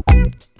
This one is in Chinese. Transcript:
you